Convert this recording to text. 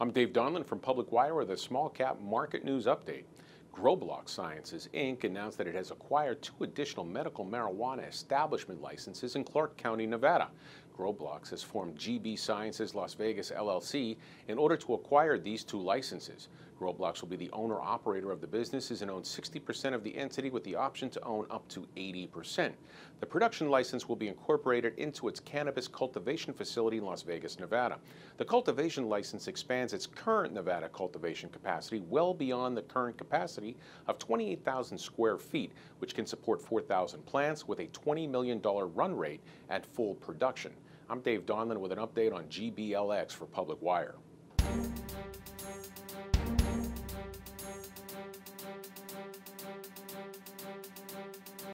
I'm Dave Donlin from Public Wire with a small cap market news update. GrowBlox Sciences Inc. announced that it has acquired two additional medical marijuana establishment licenses in Clark County, Nevada. GrowBlox has formed GB Sciences Las Vegas LLC in order to acquire these two licenses. GrowBlox will be the owner operator of the businesses and owns 60% of the entity with the option to own up to 80%. The production license will be incorporated into its cannabis cultivation facility in Las Vegas, Nevada. The cultivation license expands its current Nevada cultivation capacity well beyond the current capacity of 28,000 square feet, which can support 4,000 plants with a $20 million run rate at full production. I'm Dave Donlin with an update on GBLX for Public Wire.